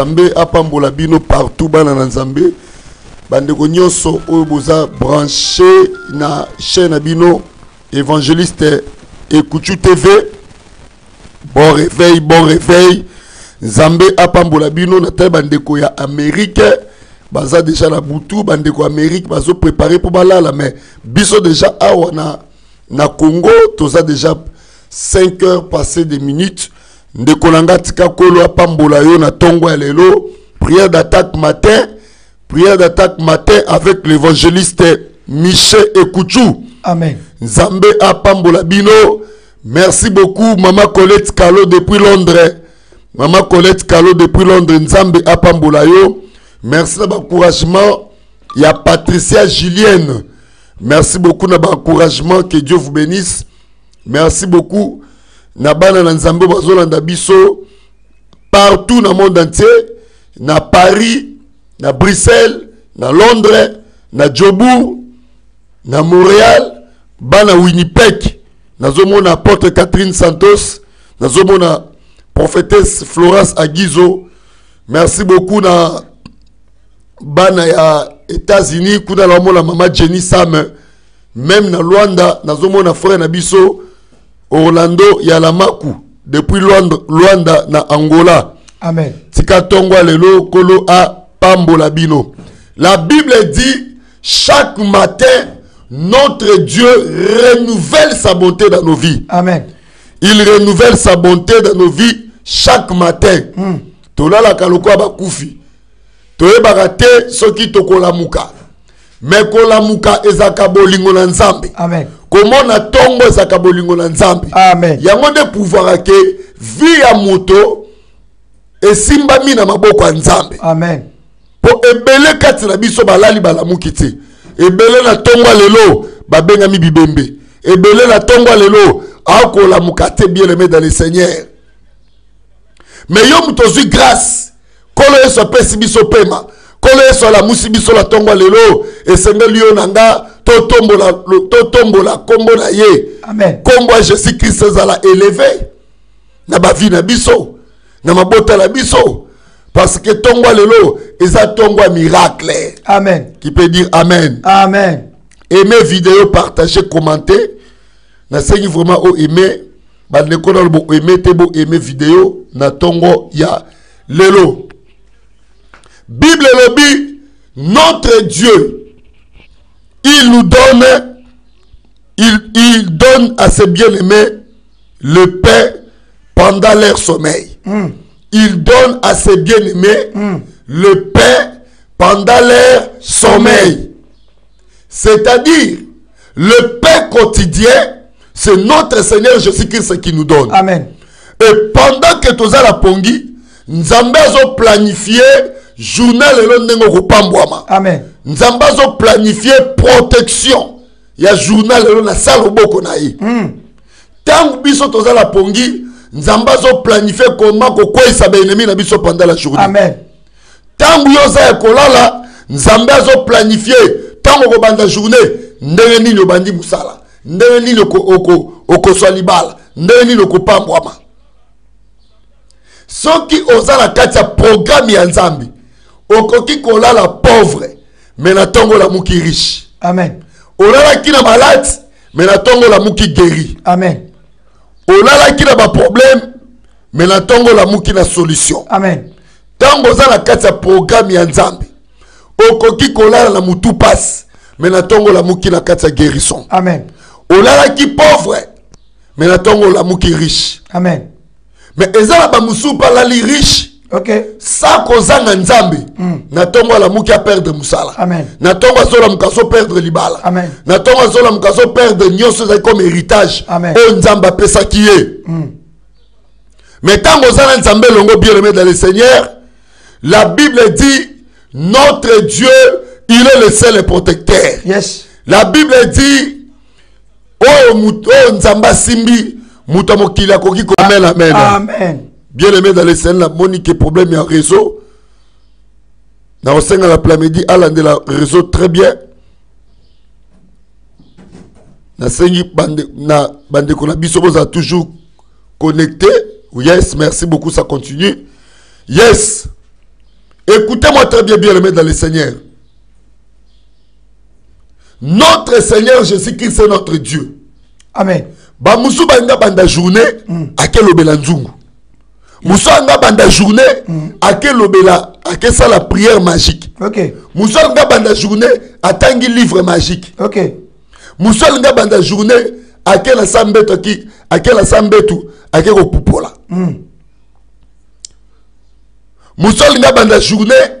nzambe apambola bino partout bana na nzambe bandeko nyonso oyo boza branche na chaîne na bino évangéliste ekuchu tv bon réveil bon réveil nzambe apambola bino na tali bandeko ya amerike baza deja na butu bandeko ya amerike bazoprepare mpo balala mais biso deja awa na, na congo toza deja 5 heures passé des minutes ndeko na nga tika kolo apambola yo na ntongo ya lelo prière d'attaque matin prière d'attaque matin avec l'évangéliste michel ekuchu amen nzambe apambola bino Merci beaucoup Mama Colette Kalo depuis Londres. Mama Colette Kalo depuis Londres Nzambe apambola yo. Merci na encouragement ya Patricia Julienne. Merci beaucoup na encouragement que Dieu vous bénisse. Merci beaucoup na bana na Nzambe bazolanda biso partout na monde entier na Paris, na Bruxelles, na Londres, na Joburg na montréal bana winnipeg nazomona porte catherine santos nazomona prophétesse florence agizo merci beaucoup na bana ya états-unis kuna naomona mama jenny same meme na luanda nazomona frère na biso orlando ya lamaku depuis luanda, luanda na angola amen tika ntongo ya lelo nkolo apambola bino la bible dit Chaque matin, notre Dieu renouvelle sa bonté dans nos vies. Amen. Il renouvelle sa bonté dans nos vies chaque matin. Mm. tolalaka lokola bakufi toyebaka te soki tokolamuka me kolamuka ezalaka bolingo na nzambe Amen. komona ntongo ezalaka bolingo na nzambe Amen. yango nde pouvoira ke vi ya moto esimbami na maboko ya nzambe Amen. mpo ebele kati na biso balali balamuki te ebele na ntongo ya lelo babengami bibembe ebele na ntongo ya lelo akolamuka te bien aime dans le seigneur me yo moto ozwi grâce nkolo yesu apesi biso pema nkolo yesu alamusi biso na ntongo ya lelo esengeli yo na nga totombola totombola nkombo na ye nkombo ya jésus christ ezala eleve na bavi na biso na mabota na biso parce que tongwa lelo eza tongwa miracle amen qui peut dire amen amen aimez vidéo partager commenter nasengi vraiment o aime bandeko nano bo aime te bo aime video na ntongo ya lelo bible elobi notre dieu il nous donne il, donne à ses bien-aimés le pain pendant leur sommeil. Hmm. Il donne à ses bien-aimés hmm. le pain pendant leur sommeil. C'est-à-dire, le pain quotidien, c'est notre Seigneur Jésus-Christ qui nous donne. Amen. Et pendant que ça la pongi, nous avons planifié journal et l'on Amen. Nous avons planifié protection ya journal lelo na sa loboko na ye ntango hmm. biso toza na pongi nzambe azoplanifie koma kokweisa baennemi na biso pendant la journée amen ntango yo oza ya kolala nzambe azoplanifie ntango okobanda journée ndenge nini obandi mosala ndenge nini okoswa libala ndenge nini okopambwama soki oza na kati ya programe ya nzambe okoki kolala pauvre me na ntongo olamuki riche amen olalaki na malade me na ntongo olamuki guéri amen olalaki na baproblème me na ntongo olamuki na solution amen ntango oza na kati ya programme ya nzambe okoki kolala na motu mpasi me na ntongo olamuki na kati ya guérison amen olalaki pauvre me na ntongo olamuki riche amen mais eza na bamosusu balali riche okay. sa kozanga nzambe mm. na ntongo alamuki aperdre mosala na ntongo azolamuka azoperdre libala Amen. na ntongo azolamuka azoperdre nyonso ezali comme héritage oyo nzambe apesaki ye mm. mais ntango oza na nzambe elongo bien aimé dans le seigneur la bible dit notre dieu il est le seul protecteur yes. la bible dit oyo moto oyo nzambe asimbi moto ya mokili akoki komela ah, mena amen bien aimé dans lesene namoni ke problème ya réseau nakosenga na plamedi alandela réseau très bien nasengi bande, na bandeko na biso bozala toujours connecté yes merci beaucoup ça continue yes écoutez moi très bien bien aimé dans le seigneur notre seigneur jésus christ est notre dieu amen bamosusu balinga banda journée mm. akelobela nzungu mosusu alinga banda journée mm. akelobela akesala prière magique okay. mosusu alinga banda journée atangi livre magique okay. mosusu alinga banda journée ake na sa mbetu aki ake na sa mbetu ake kopupola mm. mosusu alinga banda journée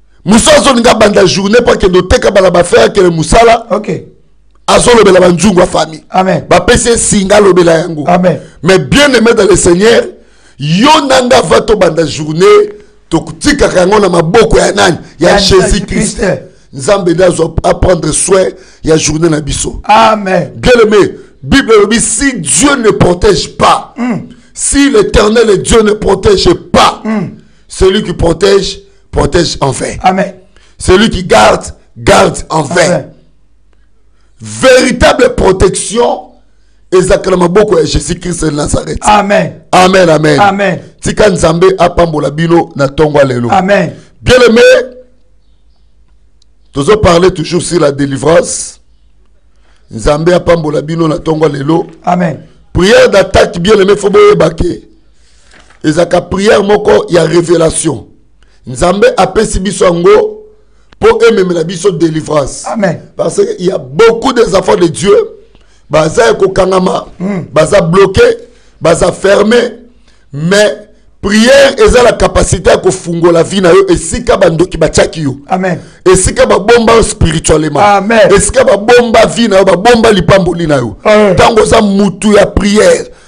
mosu azolinga abanda journée mpo akende oteka bala bafere akende mosala okay. azolobela banzungu ya famille bapesi ye singa alobela yango mais bien aimé dans le seigneur yo na nga va tobanda journée tokotikaka yango na maboko ya nani ya jésus christ nzambe nde azwa aprendre soin ya journée na biso amen bien aimé bible elobi si dieu ne protège pas mm. si l'éternel dieu ne protège pas mm. celui qui protège protège en fait. Amen. Celui qui garde, garde en fait. Amen. Véritable protection ezalaka na maboko ya jésus kristo ya nazareth amen amen amen amen tika nzambe apambola bino na ntongo ya lelo amen bien aimé tozo parle toujours sur la délivrance nzambe apambola bino na ntongo ya lelo amen prière d'attaque bien aimé fo boyebake ezalaka prière moko ya révélation nzambe apesi biso yango mpo ememela biso délivrance Amen. parce que il y a beaucoup des enfants de dieu baza ya kokangama mm. baza bloqué baza fermé mais prière eza na capacité ya kofungola vie na yo esika bandoki batiaki yo Amen. esika babomba yo spirituellement Amen. esika babomba vie na yo babomba lipamboli na yo Amen. ntango oza mutu ya prière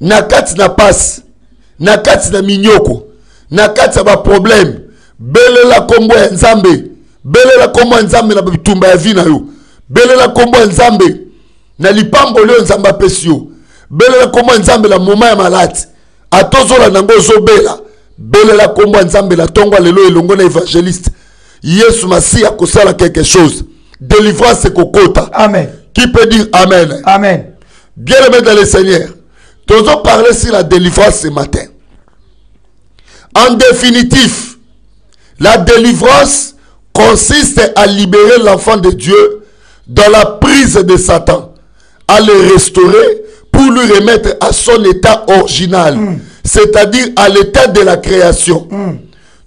na kati na pasi na kati na minyoko na kati ya baproblème belela nkombo ya nzambe belela nkombo ya nzambe na bitumba ya vi na yo belela nkombo ya nzambe na lipamboli oyo nzambe apesi yo belela nkombo ya nzambe na moma ya maladi ata ozola na yango ozobela belela nkombo ya nzambe na ntongo ya lelo elongo na evangeliste yesu masiya akosala quelque chose délivrance Amen. qui peut dire amen, amen. bien aimé dans le seigneur parler sur la délivrance ce matin en définitif la délivrance consiste à libérer l'enfant de Dieu dans la prise de Satan, à le restaurer pour lui remettre à son état original, mm. c'est-à-dire à, l'état de la création. Mm.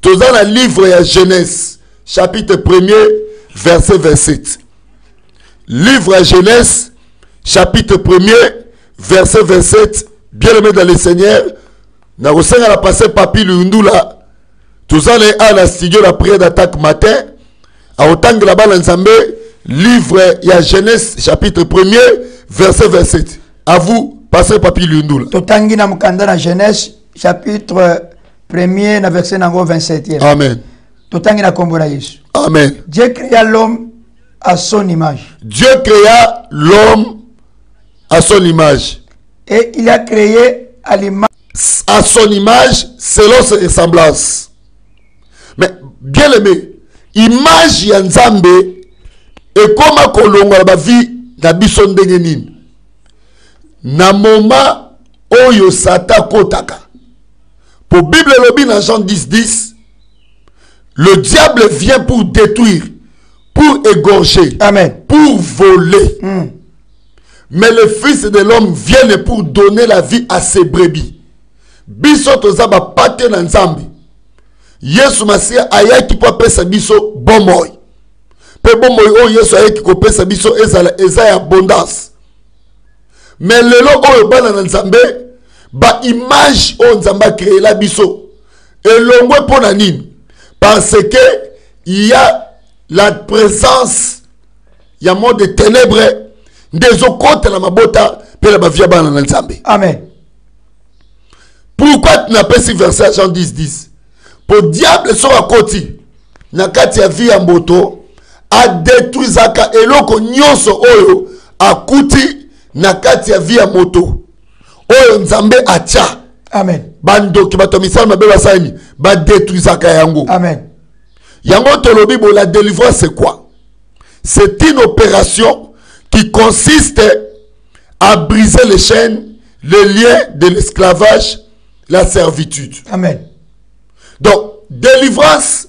Tout dans le livre de Genèse, chapitre 1er verset 27 livre ya genèse chapitre 1er verset 27 bien aimé dans le seigneur nakosenga na paster papi luyundula toza na ye awa na studio na prière d'attaque matin akotangela bana nzambe livre ya genèse chapitre 1er verset 27 à vous pasteur papi luyundula totangi na mokanda na genèse chapitre 1er na verset nango 27 amen totangi na kombo na yesu amen dieu créa l'homme à son image dieu créa l'homme à son image et il a créé à l'image à son image selon ses ressemblances mais bien aimé image ya nzambe ekoma kolongola bavi na biso ndenge nini na moma oyo satan akotaka mpo bible elobi na jean 10 10 Le diable vient pour détruire, pour égorger, Amen. pour voler. Mm. Mais le Fils de l'homme vient pour donner la vie à ses brebis. Biso toza ba pate na Nzambe. Yesu Masiya ayaki mpo apesa biso bomoi. Mpe bomoi oyo Yesu ayaki kopesa biso ezala eza ya abondance. Mais lelo oyo bana na Nzambe ba image oyo Nzambe akreela biso elongwe mpo na nini parce que il y a la présence ya monde de ténèbres nde ezokota na mabota mpe na bavia bana na nzambe amen pourquoi napesi verset ya jean 10 10 mpo diable soki akoti na kati ya vi ya moto adetruisaka eloko nyonso oyo akuti na kati ya vi ya moto oyo nzambe atya amen bandoki bato ya misala mabe basalemi badetruisaka yango amen yango tolobi bo la délivrance c'est quoi c'est une opération qui consiste à briser les chaînes les liens de l'esclavage la servitude amen donc délivrance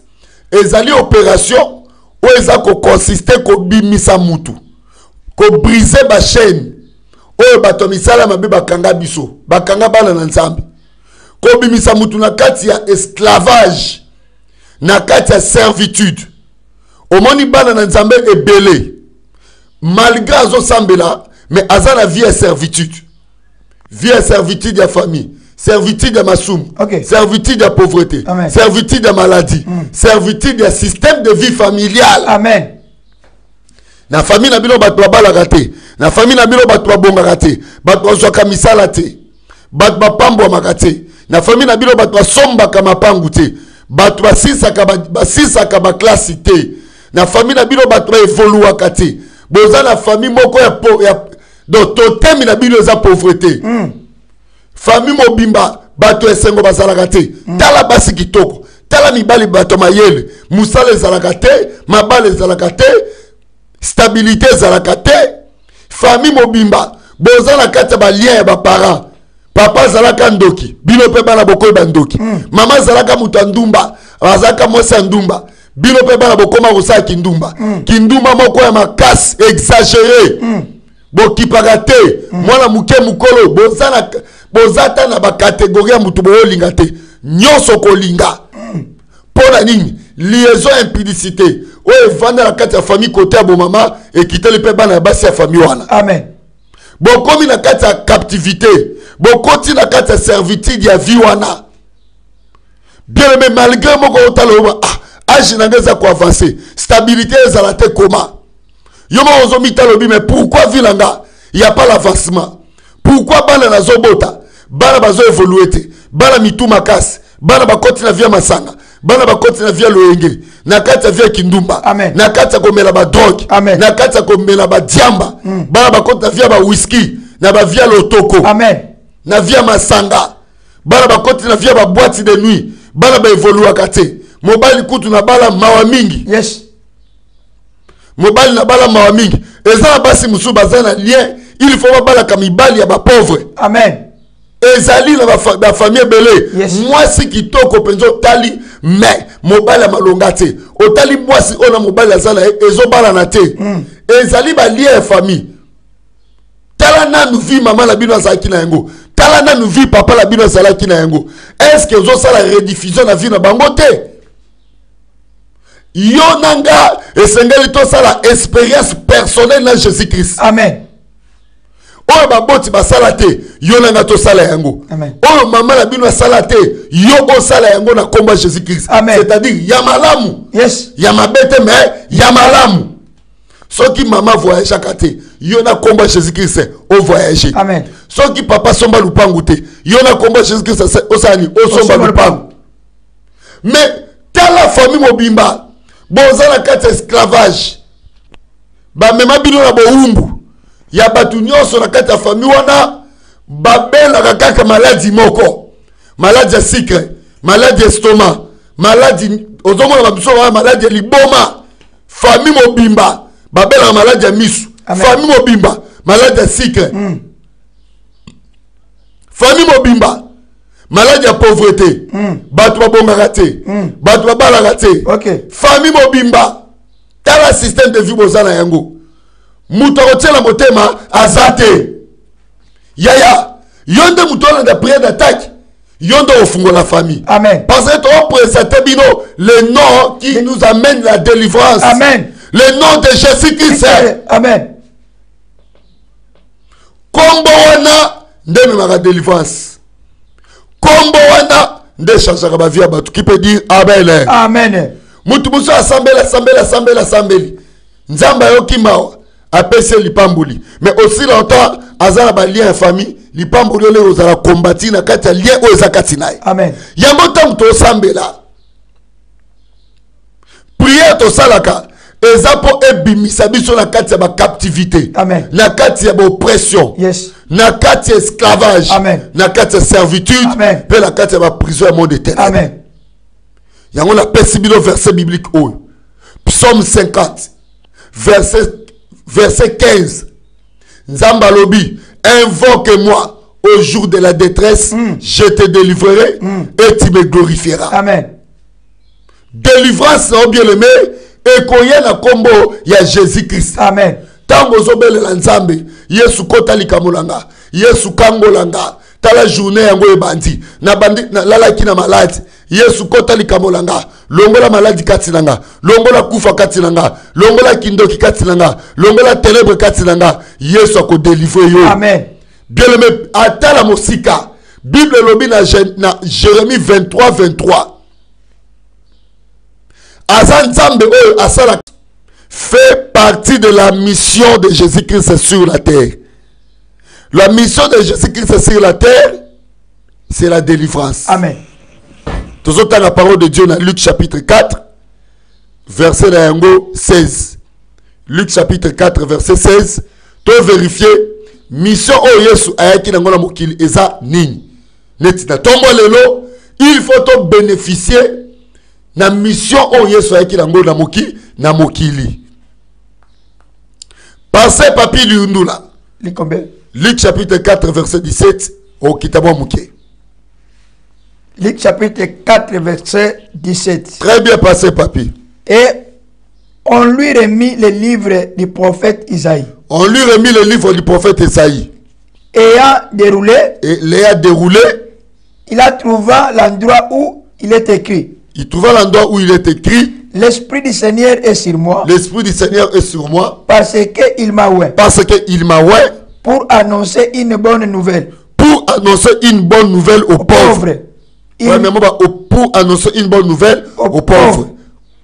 ezali opération oyo eza kokonsiste kobimisa mutu kobrise bachaîne oyo bato ya misala mabe bakanga biso bakanga bana na nzambe kobimisa motu na kati ya esclavage na kati ya servitude omoni bana na nzambe ebele malgré azosambela mais aza na vie ya servitude vie ya servitude ya famille servitude ya masumu okay. servitude ya pauvreté Amen. servitude ya maladie mm. servitude ya système de vie familiale Amen. na famille na bino bato babalaka te na famille na bino bato babongaka te bato bazwaka misala te bato bapambwamaka te na famille na bino bato basombaka mapangu te bato basisaka basisaka baklasi te na famille na bino bato baevoluaka te boza na famille moko ya, po, ya donc totemi na bino eza pauvreté mm. famille mobimba bato ya esengo bazalaka te mm. tala basi kitoko tala mibali bato mayele mosala ezalaka te mabala ezalaka te stabilité ezalaka te famille mobimba boza na kati ya balien ya baparent papa azalaka ndoki bino mpe bana bokoyi bandoki mm. mama azalaka moto ya ndumba azalaka mwasi ya ndumba bino mpe bana bokoma kosala kindumba mm. kindumba moko ya makasi exagere mm. bokipaka te mm. mwana moke mokolo boza na boza ata na bakategori ya moto boyolinga te nyonso kolinga mpo na nini liaison impudicité oyo evanda na kati ya famille kote ya bomama ekiteli mpe bana ya basi ya famille wana amen bokomi na kati ya captivité bokoti na kati ya servitude ya vie wana bien aimé malgré moko otala oba ah age na nga eza koavance stabilité ezala te koma yo moko ozo mitala obi mais pourquoi vie na nga ya pas l'avancement pourquoi bana nazobota bana bazo évoluer te bana mitu makasi bana bakoti na vie ya masanga bana bakoti na vie ya loyenge na kati ya vie ya kindumba na kati ya komela badroge na kati ya komela badiamba mm. bana bakoti na vie ya bawiski na bavie ya lotoko na vie ya masanga bana bakoti na vie ya babwati de nuit bana baevoluaka te mobali kutu na bala mawa mingi yes. mobali na bala mawa mingi eza na basi mosusu baza na lien il faut babalaka mibali ya bapauvre amen ezali na bafamille ebele yes. mwasi kitoko mpenza otali me mobali ya malonga te otali mwasi oyo na mobali aza na ye ezobalana te mm. ezali balie ya famille tala nanu vi mama na bino azalaki na yango tala nanu vi papa na bino azalaki na yango estce ozosala rediffusion na vie na bango te yo na nga esengeli tosala expérience personnelle na jésus christ amen oyo baboti basala te yo na nga tosala yango oyo mama na bino asala te yo osala yango na nkombo ya jésus christ c'est-à-dire ya malamu yes. ya mabe te me ya malamu soki mama voyageaka te yo na nkombo ya jésus christ ovoyage soki papa asomba lupangu te yo na nkombo ya jésus christ osala nini osomba lupangu mais tala famille mobimba boza na kati ya esclavage bamema bino na bowumbu ya bato nyonso na kati ya famille wana babelaka kaka maladi moko maladi ya sikre maladi ya estoma maladi ozomona babiso wana maladi ya liboma fami mobimba babelaka maladi ya misu fami mobimba maladi ya sikre mm. fami mobimba maladi ya pauvrete mm. bato babongaka te mm. bato babalaka te okay. famille mobimba tala système de vie boza na yango moto akotyela motema aza te yaya yo nde moto olanda prière d'attaque yo nde ofungola famille amen parce que topresente bino le nom qui Le... nous amène la délivrance amen le nom de jésus christ amen nkombo wana nde ememaka délivrance nkombo wana nde echangaka bavie ya bato kipe dire amen amen moto mosusu asambela sambela sambela sambeli nzambe ayoki mawa apesi ye lipamboli mais aussi longtemps aza na balien ya famille lipamboli oyo ekozala kombati na kati ya lien oyo eza kati na ye yango ntango tosambela prière tosalaka eza mpo ebimisa biso na kati ya bacaptivité na kati ya baoppression yes. na kati ya esclavage Amen. na kati ya servitude mpe na kati ya baprison ya monde etenene yango napesi bino verset biblique oyo psaume 50 verset, verset 15 nzambe alobi invoque moi au jour de la détresse mm. je te délivrerai mm. et tu me glorifieras Amen. delivrance na yo bien aime ekoya na nkombo ya jésus christ amen ntango ozobelela nzambe yesu kota likambo na nga yesu kangola nga tala journée yango ebandi nabandi nalalaki na maladi yesu kota likambo na nga longola maladi kati na nga longola kufa kati na nga longola kindoki kati na nga longola tenebre kati na nga yesu akodelivre yo amen bien aime atala mosika bible elobi na, na jérémie 23 23 aza nzambe oyo asalaka fait partie de la mission de Jésus-Christ sur la terre. La mission de Jésus-Christ sur la terre, c'est la délivrance. Amen. Tous autres la parole de Dieu dans Luc chapitre 4, verset 16. Luc chapitre 4, verset 16. Tu vérifier mission au Yesu ayaki na ngona mokili eza nini. neti na ntongo lelo il faut tobeneficie na mission oyo yesu ayaki nango na moki na mokili passe papi liundula luc chapitre 4 verset 17 okita mwa moke Luc chapitre 4, verset 17. Très bien passé, papy. Et on lui remit les livres du prophète Isaïe. On lui remit les livres du prophète Isaïe. Et a déroulé. Et a déroulé. Il a trouvé l'endroit où il est écrit. Il trouva l'endroit où il est écrit. L'esprit du Seigneur est sur moi. L'esprit du Seigneur est sur moi. Parce que il m'a oué. Parce que il m'a oué pour annoncer une bonne nouvelle. Pour annoncer une bonne nouvelle aux, pauvres. Bah, pour annoncer une bonne nouvelle aux, pauvres.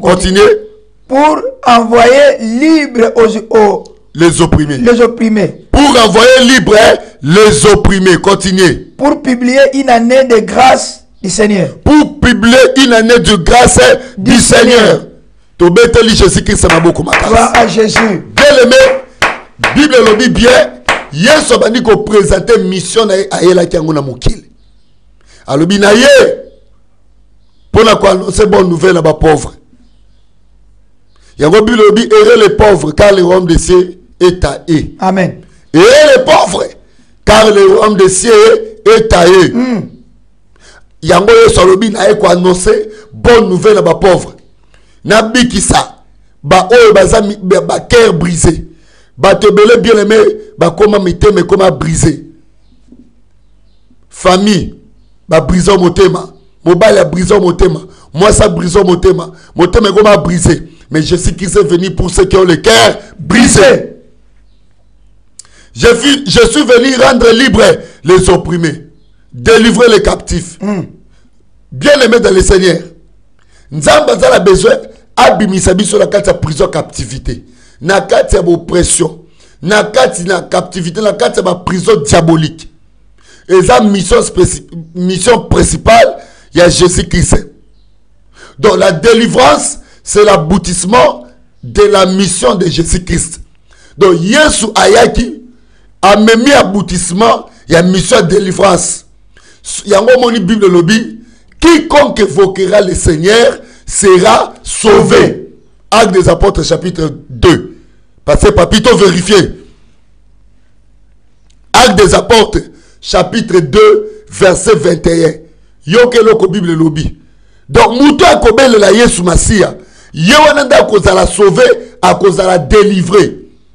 Continuez. Pour envoyer libre aux, aux les opprimés. Les opprimés. Pour envoyer libre les opprimés. Continuez. Pour publier une année de grâce du Seigneur. Pour publier une année de grâce du, Seigneur. tobeteli jésus kristo na maboko makasi bien aimé bible elobi bien yesu abandi kopresente mission na ye ayelaki yango na mokili alobi na ye mpo na koannonce bonne nouvelle na bapauvre yango biblia elobi ere les pauvres car le royaume de cieux est à eux amen ere les pauvres car le royaume de cieux est à eux mm. yango yesu alobi na ye koannonce bonne nouvelle na bapauvre nabikisa baoyo baza bacœur brise bato ebele bien aime bakóma mitema ekóma brise famille Mon bah, motema brisé abrise motema ça brisé motema motema koma briser. mais je suis qu'il est venu pour ceux qui ont le cœur brisé je, suis, venu rendre libre les opprimés délivrer les captifs hmm. bien aimé dans le seigneur nzambe aza na besoin abimisa biso na kati ya prison captivité na kati ya bopression na kati na captivité na kati ya baprison diabolique eza mission, mission principale ya jésus christ donc la délivrance c'est l'aboutissement de la mission de jésus christ donc yesu ayaki amemi aboutissement ya mission ya délivrance yango omoni bible elobi quiconque évoquera le seigneur sera sauvé acte des apôtres chapitre 2 parce que papito vérifie acte des apôtres chapitre 2 verset 21 yoka eloko bible elobi donc moto akobelela yesu masiya ye wana nde akozala sauve akozala delivre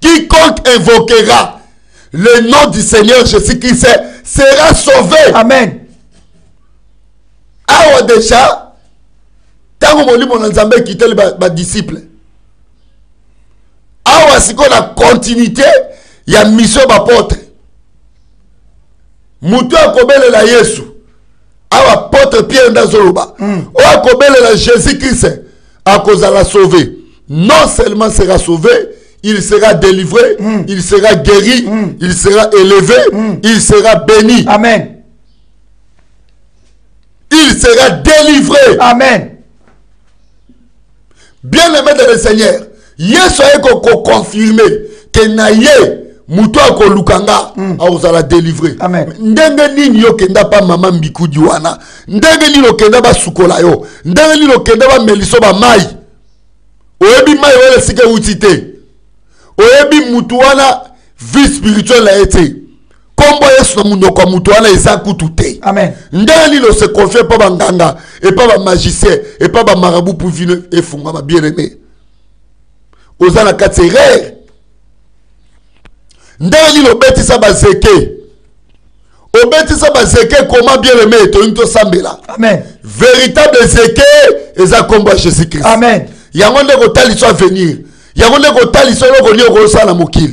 Quiconque invoquera le nom du Seigneur Jésus-Christ sera sauvé. Amen. Awa déjà, tango molimo na Nzambe kiteli ba, ba disciple. Awa siko na continuité ya mission ba porte. Mutu akobelela Yesu. awa potre pierre nde je hmm. Kobele la jésus christ la sauver. non seulement sera sauvé il sera délivré hmm. il sera guéri hmm. il sera élevé il sera béni amen il sera délivré amen bien aimé de le seigneur yesu aye koconfirme ke na ye moto akoluka nga mm. akozala delivre ndenge nini yo kenda pa mama mbikudi wana ndenge nini okenda basukola yo ndenge nini okenda bameliso bamai oyebi mai oyo esika euti te oyebi motu wana vie spirituelle na ye te nkombo yesu na monoko ya moto wana eza kutu te ndenge nini ose confie epa banganga epa bamagicien epa bamarabu mpo vino efungwama bien aime oza na kati erere ndenge nini obetisa bazeke obetisa bazeke koma bien aime toyini tosambela véritable ezeke eza nkombo ya jésus christ yango nde kotalisa avenir yango nde kotalisa eloko nini okosala na mokili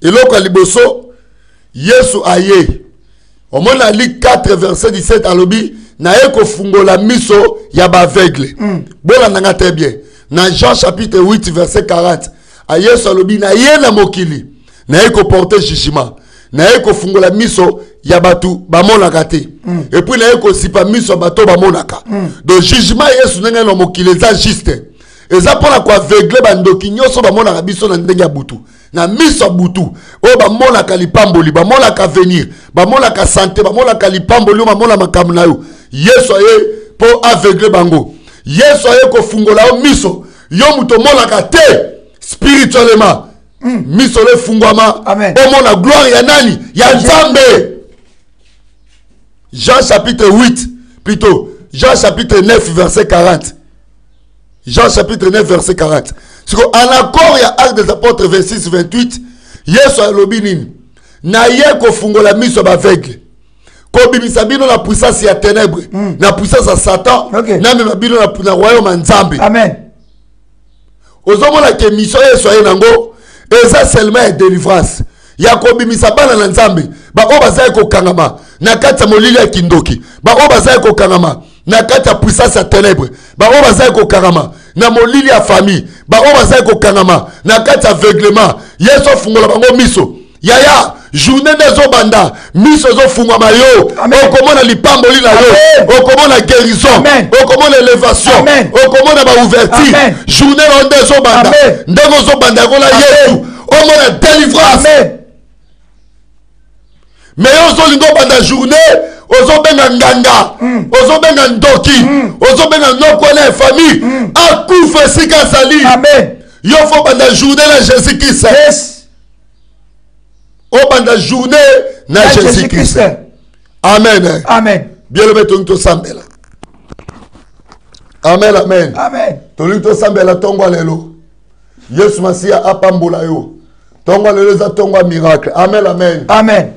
eloko ya liboso yesu aye omona ali 4 verset 17 alobi naye kofungola miso ya baaveugle mm. bolanda nga très bien na jean chapitre 8 verset 40 a yesu alobi naye na mokili naye koporte jugement naye kofungola miso ya bato bamonaka te mm. epuis naye kosipa miso ya bato bamonaka mm. donc jugement yesu ndenge na mokili eza juste eza mpo na koaveugle bandoki nyonso bamonaka biso na ndenge ya butu na miso ya butu oyo bamonaka lipamboli bamonaka avenir bamonaka sante bamonaka lipamboli oyo bamona makambo na yo yesu aye mpo aveugle bango yesu aye kofungola yo miso yo moto omonaka te spirituellement mm. miso lo efungwama omona gloire ya nani ya nzambe jean chapitre 8 plutôt jean chapitre 9 verset 40 Jean chapitre 9 verset 40. Siko en accord ya Actes des Apôtres 26 28 Yesu alobi nini? Na ye kofungola miso ba aveugle. kobimisa bino na puissance ya ténèbre mm. na puissance ya satan okay. namema bino na, na royaume ya nzambe amen ozomona ke mission yesu aye nango eza seulement ya délivrance ya kobimisa bana na nzambe baoyo bazali kokangama na kati ya molili ya kindoki baoyo bazali kokangama na kati ya puissance ya tenebre baoyo bazali kokangama na molili ya famille baoyo bazali kokangama na kati ya aveuglement yesu afungola bango miso yaya journée nde ezobanda miso ezofungwama yo okomona lipamboli na yo okomona guérison okomona elevation okomona baouverture journée na yo nde ezobanda ndenge ozobanda yango na yesu omona délivrance me yo ozolinga obanda journée ozobenga nganga hmm. ozobenga ndoki hmm. ozobenga noko na famille hmm. akufa esika azali yo fo banda journée na jésus christ obanda journée na jésus christ amen amen bien lobe tolingi tosambela amen amen amen tolingi tosambela ntongo lelo yesu masiya apambola yo ntongo lelo eza ntongo ya miracle amen amen amen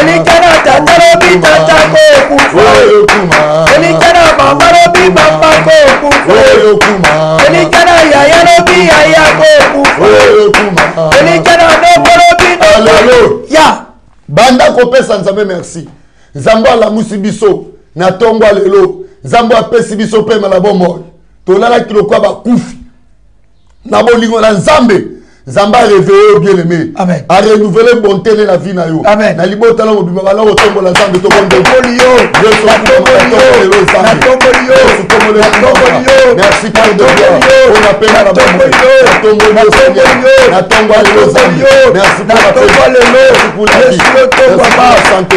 elikya na tata lobi tata kokufa elikya na mama lobi mama kokufa elikya na yaya lobi yaya kokufa elikya na noko lobi noko ya banda kopesa nzambe merci nzambe alamusi biso na ntongo ya lelo nzambe apesi biso mpema na bomoi tolalaki lokola bakufi na bolingo na nzambe nzambe areveille yo bien aimé arenouvele bonte nde na vie na yo na libota na mobima bana kotombola nzambe tokomerci pona pema na bomonatongoa lelo zambe merci pona pema merci pona vie merci pona sante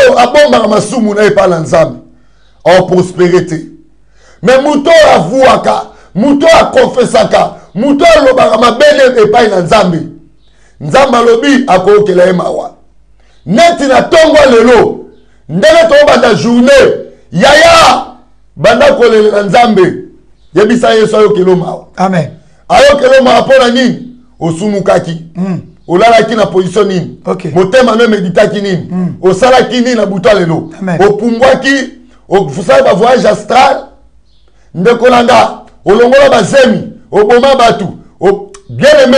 oyo abombaka masumu na epai na nzambe aoprospere te me moto oyo avuaka moto oyo akonfesaka moto oyo alobaka mabe nde epai na nzambe nzambe alobi akoyokela ye mawa neti na ntongo ya lelo ndenge tokobanda journée yaya banda kolelela nzambe yebisa yesu ayokelo mawa amen ayokela yo mawa mpo na nini osumukaki mm. olalaki na position nini okay. motema no emeditaki nini mm. osalaki nini na buta lelo opumbwaki osali bavoyage astral ndeko na nga olongola bazemi oboma bato bien aimé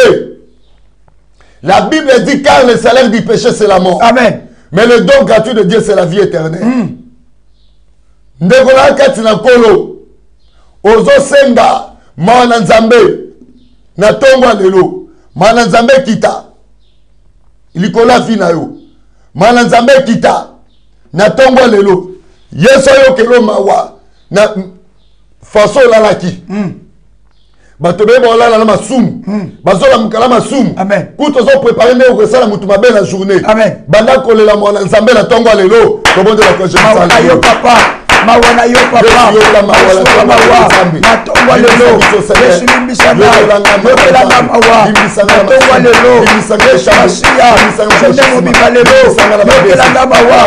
la bible dit car le salaire du péché c'est la mort amen mais le don gratuit de dieu c'est la vie éternelle mm. ndeko na kati na nkolo ozosenga mawa na nzambe na ntongo ya lelo mawa na nzambe ekita likolo ya vi na yo mawa na nzambe ekita na ntongo ya lelo yesu ayokelo mawa na faso olalaki mm. bato ebele baolala na masumu hmm. bazolamuka na masumu kutu ozoprepare nde okosala motu mabe na journée banda kolela mwana nzambe na ntongo ya lelo tobondela ko jerusalem mawa na yo papayokela matongo lelo yesu limbisa ngayokelanga mawa matongo lelo yesu masiya nde mobima lelo yokelanga mawa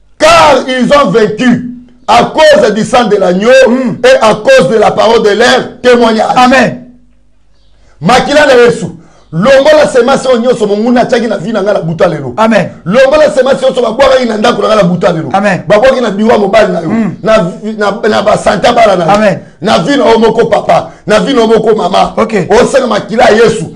Car ils ont vaincu à cause du sang de l'agneau mm. et à cause de la parole de leur témoignage. Amen. Makila na Yesu. longola semasi oyo nyonso monguna atyaki na vi na ngai na buta lelo amen longola semasi nyonso babwakaki na ndako na ngai na buta lelo amen babwaki na biwa mobali na yo mm. na basanta bana na yo amen na vi na yo moko papa na vi na yo moko mama okay. osenga makila ya yesu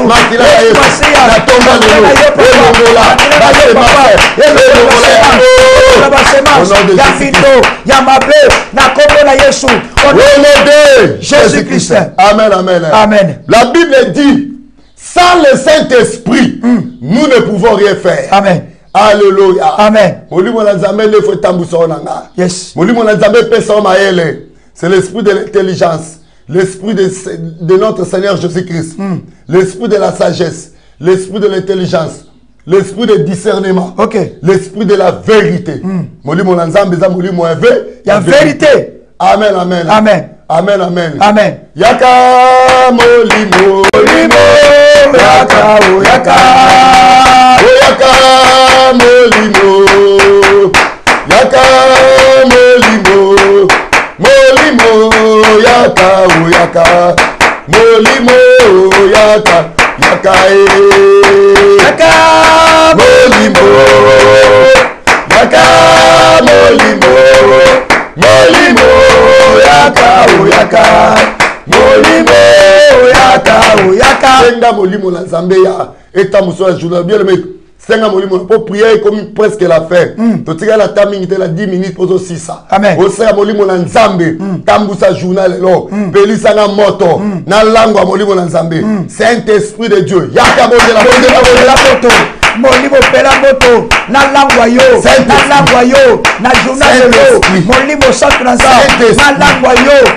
makila ya yesu natonda lelo elongola basemase elongola yango na basemase ya mbindo ya mabe na kombo na yesu au nom de jésus christ amen amen amen la bible dit sans le saint esprit mm. nous ne pouvons rien faire amen alleluya amen molimo na nzambe nde fo etambusa yo na nga yes molimo na nzambe epesa yo mayele c'est l'esprit de l'intelligence L'esprit de, de, notre Seigneur Jésus-Christ, mm. l'esprit de la sagesse, l'esprit de l'intelligence, l'esprit de discernement, okay. l'esprit de la vérité. Mm. Molimo na Nzambe eza molimo ya ve ya vérité. Amen, amen. Amen. Amen, amen. Amen. Yaka molimo, molimo, yaka, oh, yaka, oh, yaka molimo. yaka molimo molimo yaka oyaka molimo yaka yaka e yaka molimo yaka molimo molimo yaka oyaka molimo oyaka oyaka enda molimo na nzambe ya eta mosala journal bien le mec senga molimo mpo priere ekomi presque la fin mm. totikala ata mingi te na 10 minutes mpo tozosisa osenga molimo na nzambe mm. tambusa journa lelo mm. pelisanga moto mm. na lango ya molimo na nzambe mm. saint esprit de dieu yaka bondela bondela bondela moto molimo pela moto nalangwa yo nalangwa yo na journal lelo molimo santu na nzambe nalangwa yo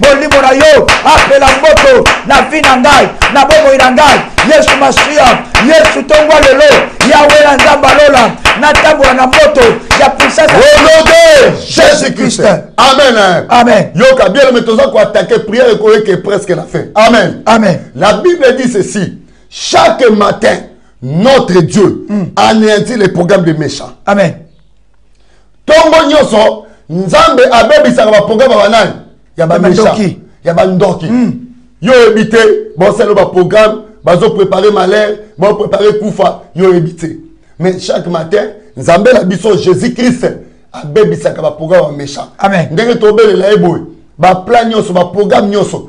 molimo na yo apela mboto na vi na ngai na bomoi na ngai yesu masiya yesu tongwa lelo yawe na nzambe alola natambola na moto ya puissance olode jésus christ amen amen yoka bielome toza koatake prière ekoyeke presque na fin amen amen la bible dit ceci chaque matin notre dieu mm. anéantit les programmes de méchants amen ntongo nyonso nzambe abebisaka baprograme ya banani ya bamecha ya bandoki hmm. yo oyebi te bosalo baprograme bazoprepare malheur baoprepare kufa yo oyebi te mais chaque matin nzambe na biso jésus christ abebisaka baprograme ya méchant ndenge tobelela ye boye baplan nyonso baprograme nyonso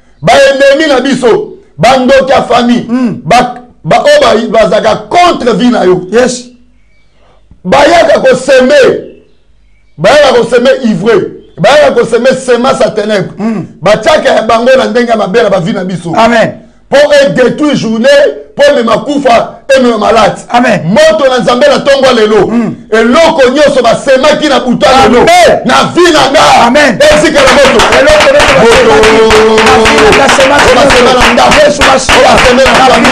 baennemi na biso bandoki ya famille mm. baoyo bazalaka contre vie na yo yes. bayaka koseme bayaka koseme ivre bayaka koseme semence ya ténèbre mm. batiaka ya bango na ndenge ya mabe na bavi na biso amen mpo edetruit journée mpo emema kufa emema maladi moto na nzambe na ntongo ya lelo mm. eloko nyonso basemaki na butu ya lelo na vi na nga ezikela moto basema na ndakobasema na ndakobasema na ndako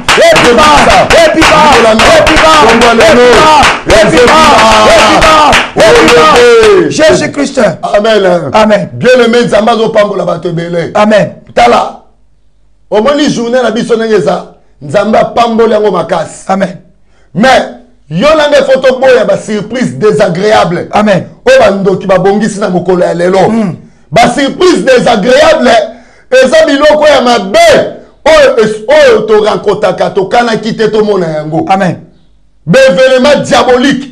jésus christ amen amen bien aimé nzambe azopambola bato ebele amen tala omoni journée na biso ndenge eza nzambe apamboli yango makasi amen mais yo na ngai fo toboya basurprise désagréable amen oyo bandoki babongisi na mokolo ya lelo mm. basurprise désagréable eza biloko ya mabe oyo oyo torankotaka tokanaki te tomona yango amen bevelema diabolique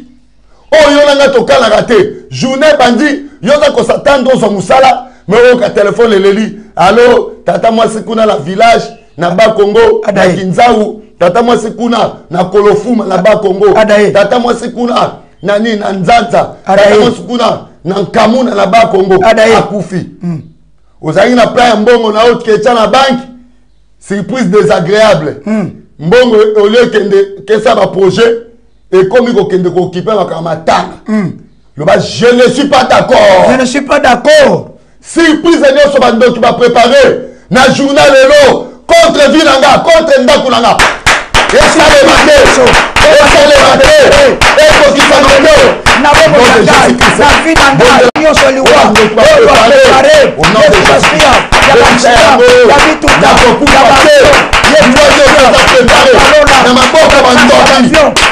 oyo yo na ngai tokanaka te journée ebandi yo oza kosatande ozwa mosala me oyoka telefone eleli alo tata mwasi kuna na village na ba congo na kinzau tata mwasi kuna na kolofuma na ba congo tata mwasi kuna na nini na nzanza tata mwasi kuna na nkamuna na ba congo akufi mm. ozalaki na plan ya mbongo na oyo ketya na banke surprise désagréable mm. mbongo olio ekende kesa baprojet ekomi kokende kokipe makambo matanga mm. loba je ne suis pas d'accord je ne suis pas d'accord surprise nyonso bandoki baprépare na journal lelo contre vie na nga contre ndako na nga esalema te esalema te ekokisama te na bongo na ngai na vi na ngai nyonso liwa oyo baprepare espasria ya bakisa ya bituka ya bato yesu na maboko bandoki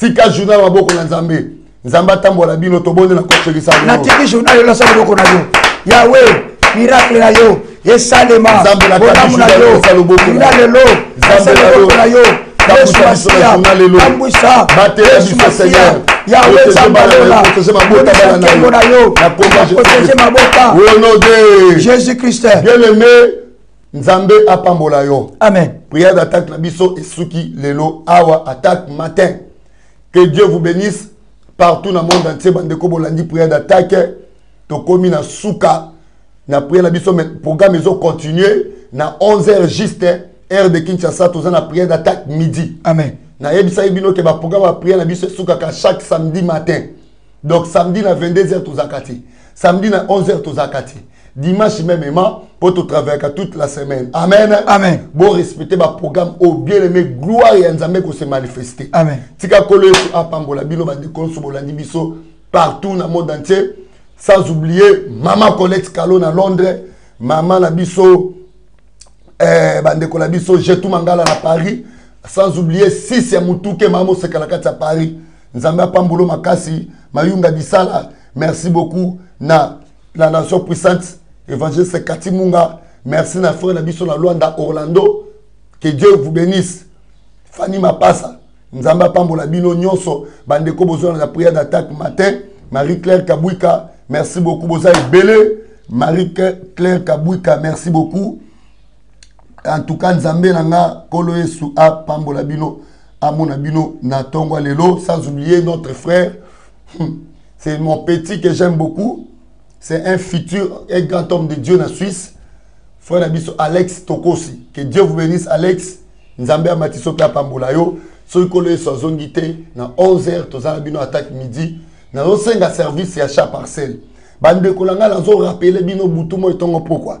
tika journal maboko na nzambe nzambe atambola bino tobonde na kosekisa natiki journal yo nasala maboko na yo yawe miracle na yo esalema bolamu na yo ila lelo nasala maboko na yo yesu masiya tambwisa yesu masiya yawe nzambe alola otesekengo na yo otesemabota jésus christ nzambe apambola yo amen prière d'attaque na biso esuki lelo awa attaque matin que dieu vous bénisse partout na monde entier bandeko bolandi prière d'attaque tokomi na suka na prière na biso mais programme ezo continuer na 11 heures juste heure de kinshasa toza na prière d'attaque midi amen nayebisaki bino ke baprogramme ya prière na biso esukaka chaque samedi matin donc samedi na 22 heures tozalaka te samedi na 11 heures tozalaka te dimanche même ema mpo totravayaka toute la semaine amen amen borespecte baprogramme oyo oh, bien aimé gloire ya nzambe ekose manifeste amen tika nkolo yesu apambola bino bandeko nyonso bolandi biso partout na monde entier sans oublier mama colette calo na londres mama na biso eh, bandeko na biso jetu mangala na paris sans oublier six ya motuke mama mosekala kati ya paris nzambe apambolo makasi mayunga bisala merci beaucoup na la nation puissante évangéliste kati munga merci na frère na biso na luanda orlando que dieu vous bénisse fani mapasa nzambe apambola bino nyonso bandeko bozwana na prière d'attaque matin marie claire kabwika merci beaucoup boza ebele marie claire kabwika merci beaucoup en tout cas nzambe na nga kolo yesu apambola bino amona bino na tongo ya lelo sans oublier notre frère hmm, c'est mon petit que j'aime beaucoup c'est un futur un grand homme de dieu na suisse frère na biso alex tokosi que dieu vous bénisse alex nzambe amatiso mpe apambola yo soki kolo yesu azongi te na 11 heures toza na bino attaque midi nazosenga service ya chat parcelle bandeko na ngai nazorapele bino butu moi ntongo mpokwa